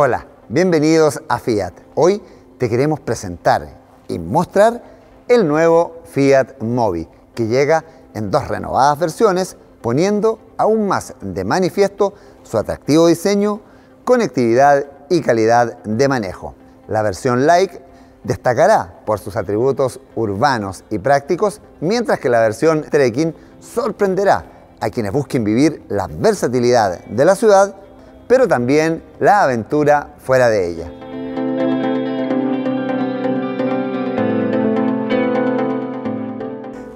Hola, bienvenidos a Fiat. Hoy te queremos presentar y mostrar el nuevo Fiat Mobi, que llega en dos renovadas versiones, poniendo aún más de manifiesto su atractivo diseño, conectividad y calidad de manejo. La versión Like destacará por sus atributos urbanos y prácticos, mientras que la versión Trekking sorprenderá a quienes busquen vivir la versatilidad de la ciudad, pero también la aventura fuera de ella.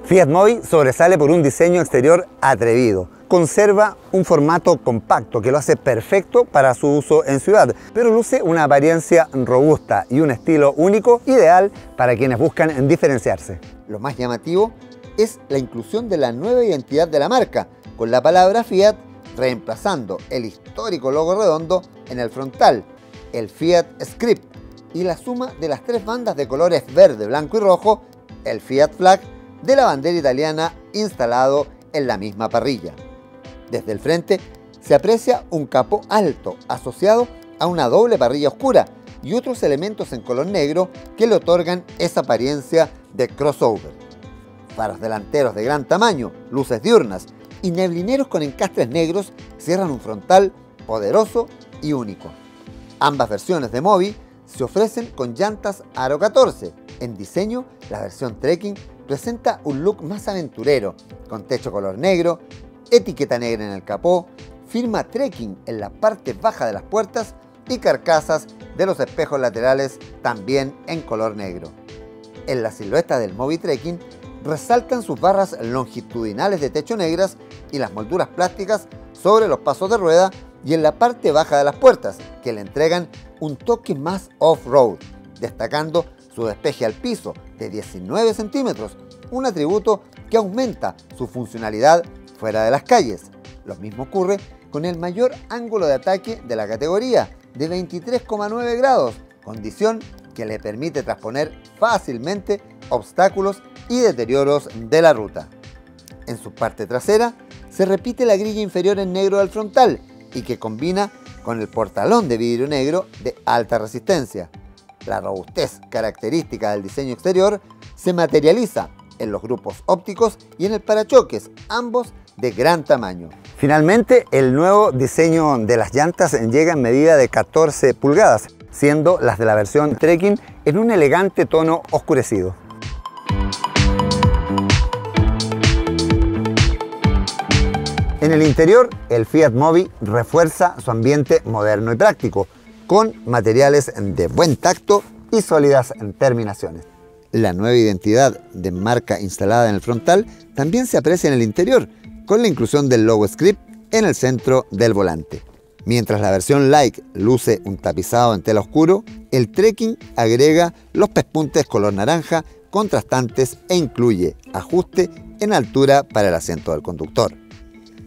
Fiat Mobi sobresale por un diseño exterior atrevido. Conserva un formato compacto que lo hace perfecto para su uso en ciudad, pero luce una apariencia robusta y un estilo único ideal para quienes buscan diferenciarse. Lo más llamativo es la inclusión de la nueva identidad de la marca, con la palabra Fiat reemplazando el histórico logo redondo en el frontal, el Fiat Script, y la suma de las tres bandas de colores verde, blanco y rojo, el Fiat Flag de la bandera italiana instalado en la misma parrilla. Desde el frente se aprecia un capó alto asociado a una doble parrilla oscura y otros elementos en color negro que le otorgan esa apariencia de crossover. Faros delanteros de gran tamaño, luces diurnas y neblineros con encastres negros cierran un frontal poderoso y único. Ambas versiones de Mobi se ofrecen con llantas Aro 14. En diseño, la versión Trekking presenta un look más aventurero, con techo color negro, etiqueta negra en el capó, firma trekking en la parte baja de las puertas y carcasas de los espejos laterales también en color negro. En la silueta del Mobi Trekking resaltan sus barras longitudinales de techo negras y las molduras plásticas sobre los pasos de rueda y en la parte baja de las puertas, que le entregan un toque más off-road, destacando su despeje al piso de 19 centímetros, un atributo que aumenta su funcionalidad fuera de las calles. Lo mismo ocurre con el mayor ángulo de ataque de la categoría, de 23,9 grados, condición que le permite transponer fácilmente obstáculos y deterioros de la ruta. En su parte trasera se repite la grilla inferior en negro del frontal y que combina con el portalón de vidrio negro de alta resistencia. La robustez característica del diseño exterior se materializa en los grupos ópticos y en el parachoques, ambos de gran tamaño. Finalmente, el nuevo diseño de las llantas llega en medida de 14 pulgadas, siendo las de la versión Trekking en un elegante tono oscurecido. En el interior, el Fiat Mobi refuerza su ambiente moderno y práctico, con materiales de buen tacto y sólidas terminaciones. La nueva identidad de marca instalada en el frontal también se aprecia en el interior, con la inclusión del logo script en el centro del volante. Mientras la versión Like luce un tapizado en tela oscuro, el Trekking agrega los pespuntes color naranja contrastantes e incluye ajuste en altura para el asiento del conductor.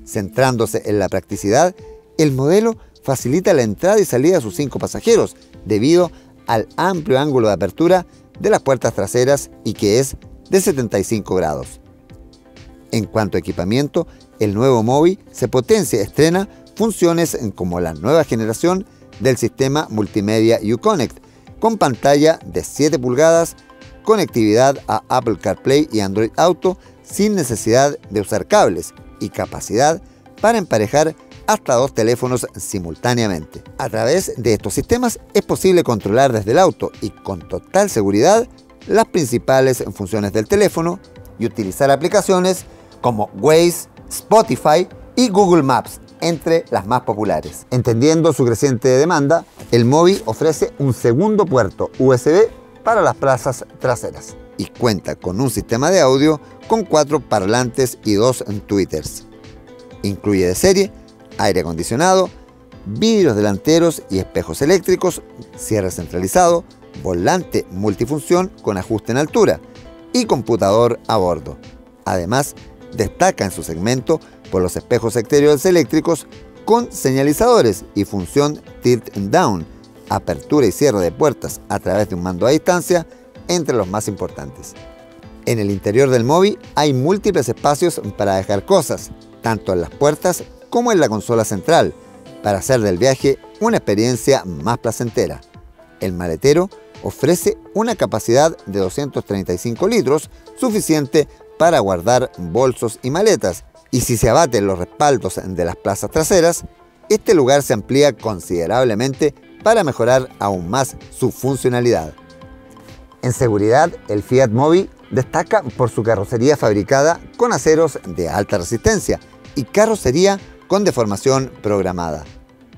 Centrándose en la practicidad, el modelo facilita la entrada y salida de sus cinco pasajeros debido al amplio ángulo de apertura de las puertas traseras y que es de 75 grados. En cuanto a equipamiento, el nuevo Mobi se potencia y estrena funciones como la nueva generación del sistema multimedia Uconnect, con pantalla de 7 pulgadas, conectividad a Apple CarPlay y Android Auto sin necesidad de usar cables y capacidad para emparejar hasta dos teléfonos simultáneamente. A través de estos sistemas es posible controlar desde el auto y con total seguridad las principales funciones del teléfono y utilizar aplicaciones como Waze, Spotify y Google Maps, entre las más populares. Entendiendo su creciente demanda, el Mobi ofrece un segundo puerto USB para las plazas traseras y cuenta con un sistema de audio con cuatro parlantes y dos tweeters. Incluye de serie aire acondicionado, vidrios delanteros y espejos eléctricos, cierre centralizado, volante multifunción con ajuste en altura y computador a bordo. Además, destaca en su segmento por los espejos exteriores eléctricos con señalizadores y función tilt down, apertura y cierre de puertas a través de un mando a distancia, entre los más importantes. En el interior del móvil hay múltiples espacios para dejar cosas, tanto en las puertas como en la consola central, para hacer del viaje una experiencia más placentera. El maletero ofrece una capacidad de 235 litros, suficiente para guardar bolsos y maletas, y si se abaten los respaldos de las plazas traseras, este lugar se amplía considerablemente para mejorar aún más su funcionalidad. En seguridad, el Fiat Mobi destaca por su carrocería fabricada con aceros de alta resistencia y carrocería con deformación programada.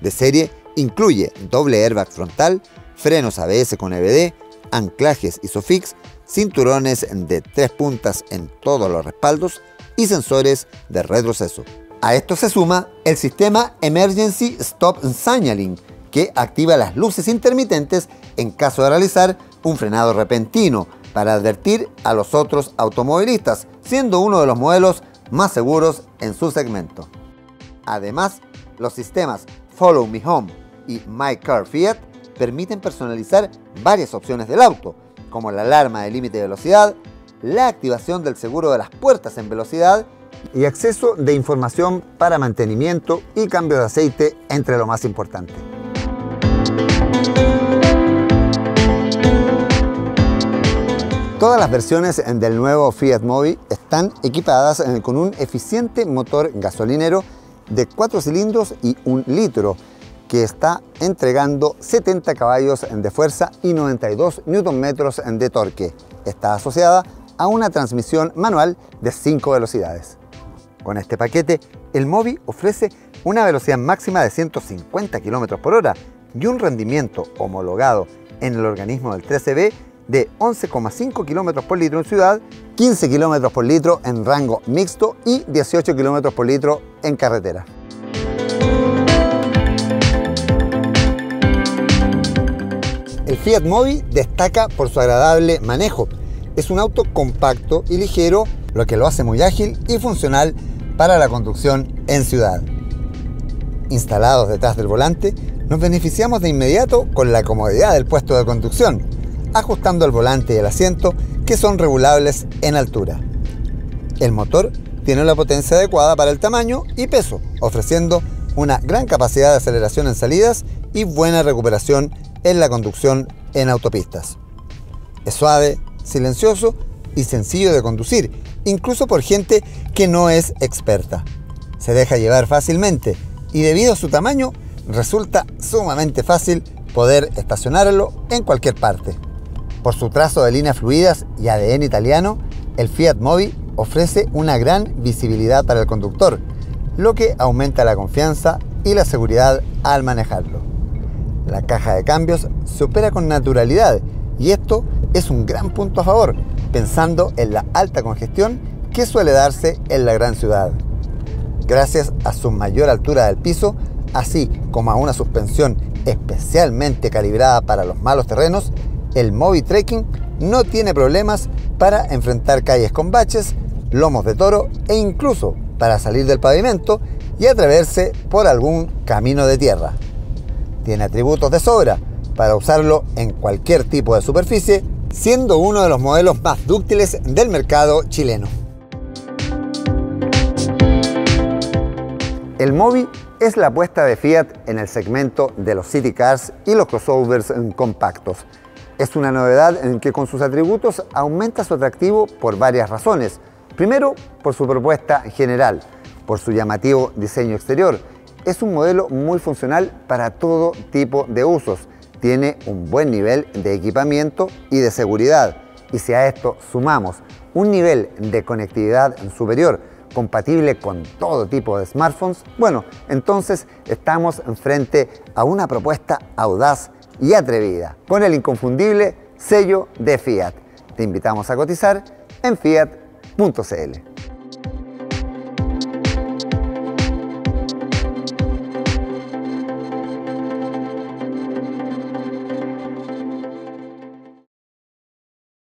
De serie, incluye doble airbag frontal, frenos ABS con EBD, anclajes ISOFIX, cinturones de tres puntas en todos los respaldos y sensores de retroceso. A esto se suma el sistema Emergency Stop Signaling, que activa las luces intermitentes en caso de realizar un frenado repentino para advertir a los otros automovilistas, siendo uno de los modelos más seguros en su segmento. Además, los sistemas Follow Me Home y My Car Fiat permiten personalizar varias opciones del auto, como la alarma de límite de velocidad, la activación del seguro de las puertas en velocidad y acceso de información para mantenimiento y cambio de aceite, entre lo más importante. Todas las versiones del nuevo Fiat Mobi están equipadas eh, con un eficiente motor gasolinero de 4 cilindros y 1 litro que está entregando 70 caballos de fuerza y 92 Nm de torque. Está asociada a una transmisión manual de 5 velocidades. Con este paquete, el Mobi ofrece una velocidad máxima de 150 km por hora y un rendimiento homologado en el organismo del 13B de 11,5 km por litro en ciudad, 15 km por litro en rango mixto y 18 km por litro en carretera. El Fiat Mobi destaca por su agradable manejo. Es un auto compacto y ligero, lo que lo hace muy ágil y funcional para la conducción en ciudad. Instalados detrás del volante, nos beneficiamos de inmediato con la comodidad del puesto de conducción, ajustando el volante y el asiento que son regulables en altura. El motor tiene la potencia adecuada para el tamaño y peso, ofreciendo una gran capacidad de aceleración en salidas y buena recuperación en la conducción en autopistas. Es suave, silencioso y sencillo de conducir, incluso por gente que no es experta. Se deja llevar fácilmente y debido a su tamaño resulta sumamente fácil poder estacionarlo en cualquier parte. Por su trazo de líneas fluidas y ADN italiano, el Fiat Mobi ofrece una gran visibilidad para el conductor, lo que aumenta la confianza y la seguridad al manejarlo. La caja de cambios se opera con naturalidad y esto es un gran punto a favor, pensando en la alta congestión que suele darse en la gran ciudad. Gracias a su mayor altura del piso, así como a una suspensión especialmente calibrada para los malos terrenos, el Mobi Trekking no tiene problemas para enfrentar calles con baches, lomos de toro e incluso para salir del pavimento y atreverse por algún camino de tierra. Tiene atributos de sobra para usarlo en cualquier tipo de superficie, siendo uno de los modelos más dúctiles del mercado chileno. El Mobi es la apuesta de Fiat en el segmento de los city cars y los crossovers compactos. Es una novedad en que con sus atributos aumenta su atractivo por varias razones. Primero, por su propuesta general, por su llamativo diseño exterior. Es un modelo muy funcional para todo tipo de usos. Tiene un buen nivel de equipamiento y de seguridad. Y si a esto sumamos un nivel de conectividad superior, compatible con todo tipo de smartphones, bueno, entonces estamos frente a una propuesta audaz y atrevida con el inconfundible sello de Fiat. Te invitamos a cotizar en fiat.cl.